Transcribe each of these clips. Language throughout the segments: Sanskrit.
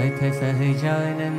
अथ सहजानन्दनामावली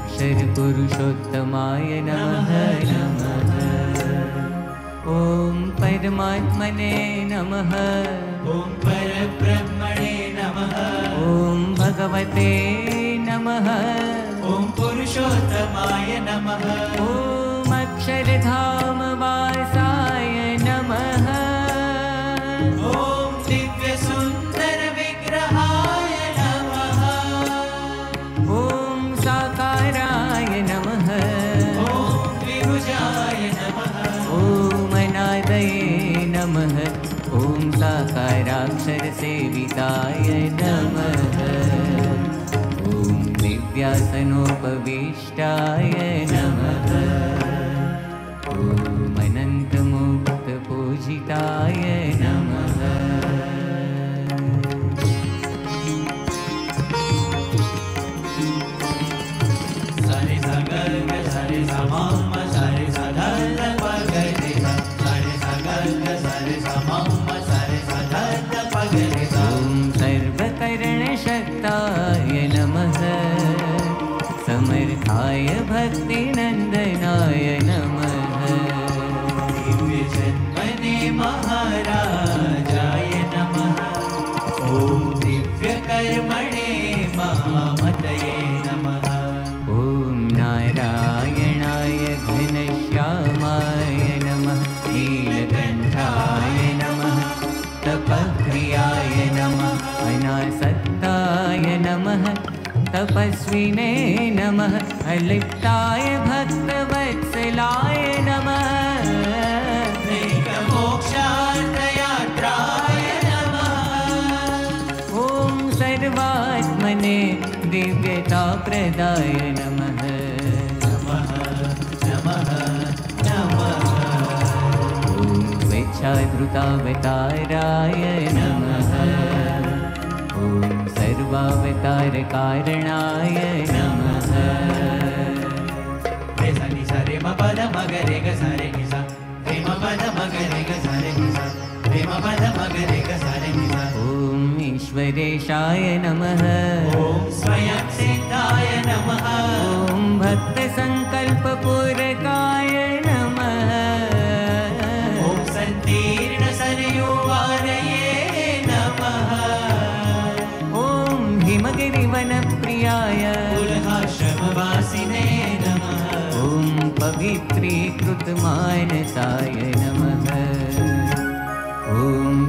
साक्षादक्षरपुरुषोत्तमाय नमः नमः। ॐ परमात्मने नमः। ॐ परब्रह्मणे नमः। ॐ भगवते नमः। ॐ पुरुषोत्तमाय नमः। ॐ अक्षरधामवासाय नमः साकाराक्षरसेविताय नमः। ॐ दिव्यासनोपविष्टाय नमः। ॐ अनन्तमुक्तपूजिताय नमः। सरि स ग ग सरि स म म तपस्विने नमः। अलिप्ताय भक्तवत्सलाय नमः। मोक्षार्थयात्राय नमः। ॐ सर्वात्मने दिव्यताप्रदाय नमः। नमः नमः नमः ॐ स्वेच्छाधृतावताराय नमः। सर्वावतारकारणाय नमः रे सनि स रे म पद म ग रे ग स रे नि सा रे म पद म ग रे ग स रे नि सा रे म पद म ग रे ग स रे नि सा ॐ ईश्वरेशाय नमः। ॐ स्वयं सिद्धाय नमः। ॐ भक्तसङ्कल्पपूरकाय पुलहाश्रमवासिने नमः। ॐ पवित्रीकृतमानसाय नमः। ॐ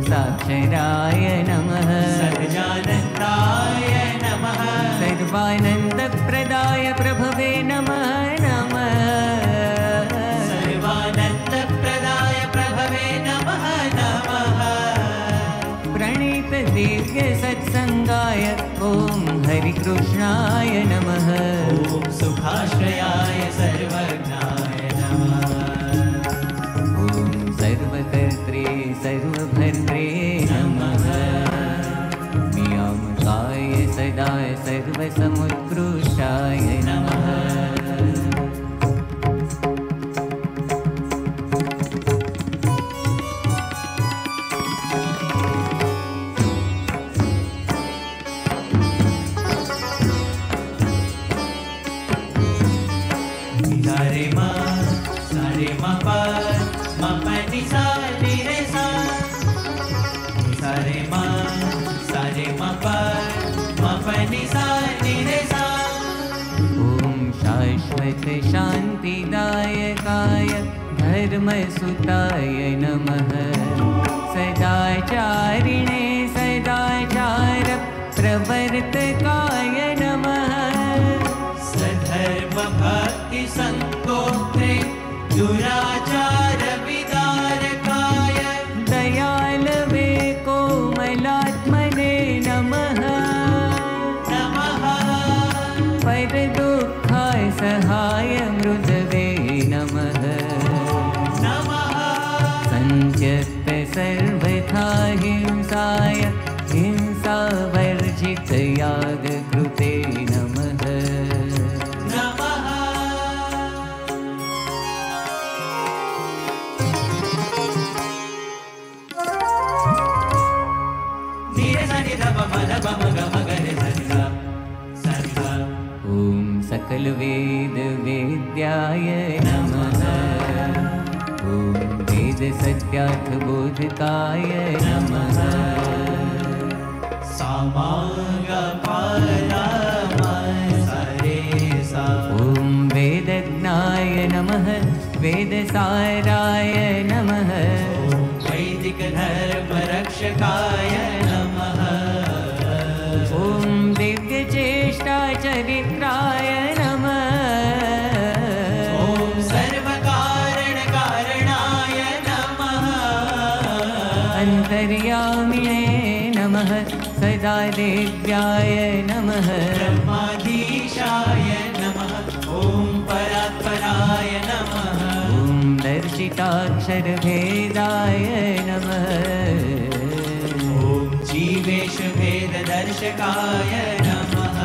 साक्षराय नमः। सहजानन्दाय नमः। सर्वानन्दप्रदाय प्रभवे नमः नमः। सर्वानन्दप्रदाय प्रभवे नमः नमः। प्रणीतदिव्यसत्सङ्गाय ॐ हरिकृष्णाय नमः। ॐ सुखाश्रयाय सर्वज्ञाय नमः। ॐ सर्वकर्त्रे सर्वभद्रे नमः। नियामकाय सदा सर्वसमुत्कृष्टाय नमः शान्तिदायकाय धर्मसुताय नमः। सदाचारिणे सदाचार प्रवर्तकाय सकल वेद वेद्याय नमः। ॐ वेद सत्यार्थ बोधकाय नमः। ॐ वेदज्ञाय नमः, वेदसाराय नमः। वैदिकधर्मरक्षकाय अन्तर्यामिणे नमः। सदा देव्याय नमः। ब्रह्माधीशाय नमः। ॐ परात्पराय नमः। ॐ दर्शिताक्षरभेदाय नमः। ॐ जीवेश भेददर्शकाय नमः।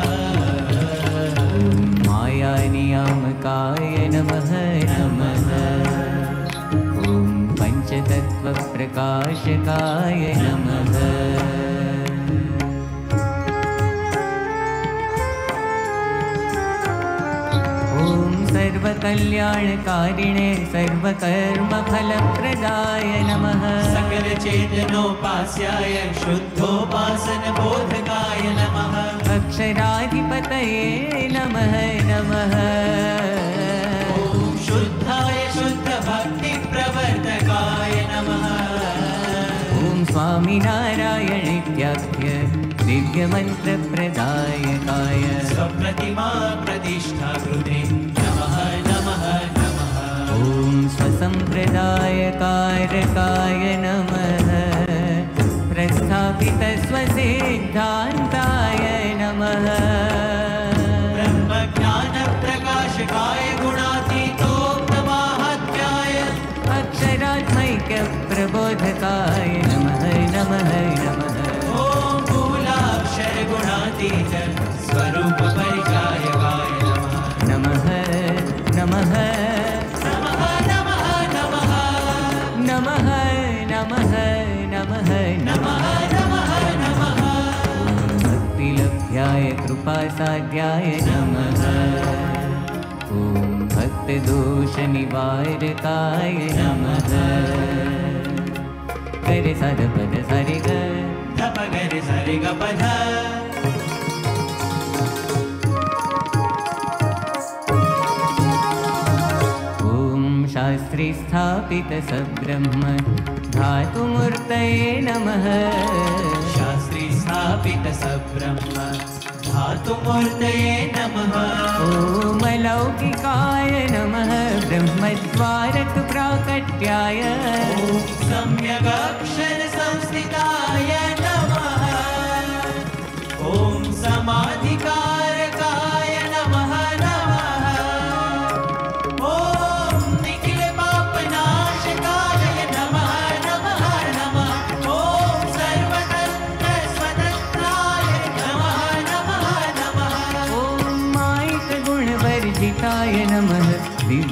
ॐ मायानियामकाय नमः प्रकाशकाय नमः। सर्वकल्याणकारिणे सर्वकर्मफलप्रदाय नमः। सकलचेतनोपास्याय शुद्धोपासनबोधकाय नम। अक्षराधिपत नम नम। शुद्धाय शुद्धभक्ति नमः। ॐ स्वामिनारायणित्याख्य दिव्यमन्त्रप्रदायकाय। स्वप्रतिमा प्रतिष्ठा कृते। नमः नमः नमः। ॐ स्वसम्प्रदायकारकाय नमः। प्रस्थापितस्वसिद्धान्ताय नमः अक्षरात्मैक्यप्रबोधकाय नमः नमः नमः ॐ मूलाक्षरगुणातीत स्वरूपपरिचायकाय नमः नमः नमः नमः नमः नमः नमः सरि ग धप गरे सरि ग पध ॐ शास्त्रे स्थापितसब्रह्म धातुमूर्तये नमः शास्त्री स्थापित सब्रह्म धातुमूर्तये नमः। ॐ लौकिकाय नमः प्राकट्याय ॐ सम्यगक्षर संस्थिताय नमः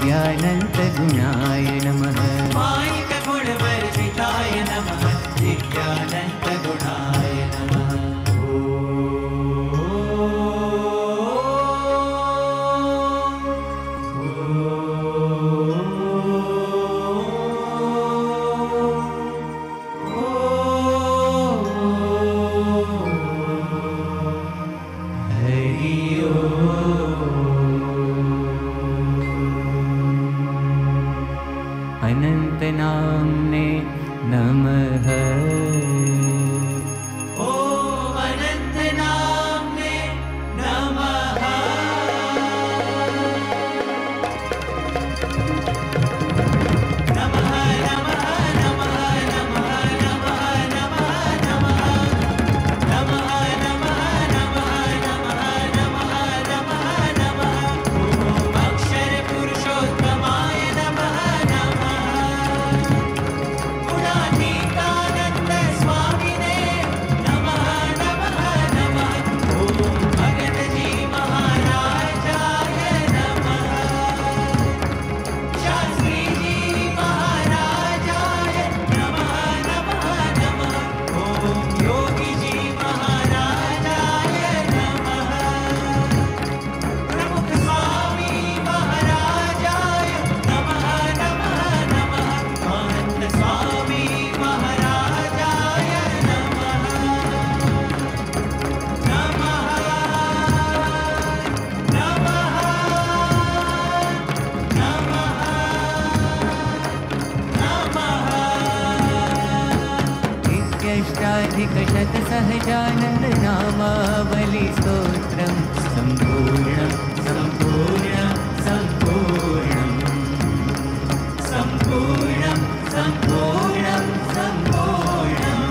ज्ञायनमद धिकशतसहजानन्दनामाबलिस्तोत्रं सम्पूर्णं सम्पूर्णं सम्पूर्णम् सम्पूर्णं सम्पूर्णं सम्पूर्णम्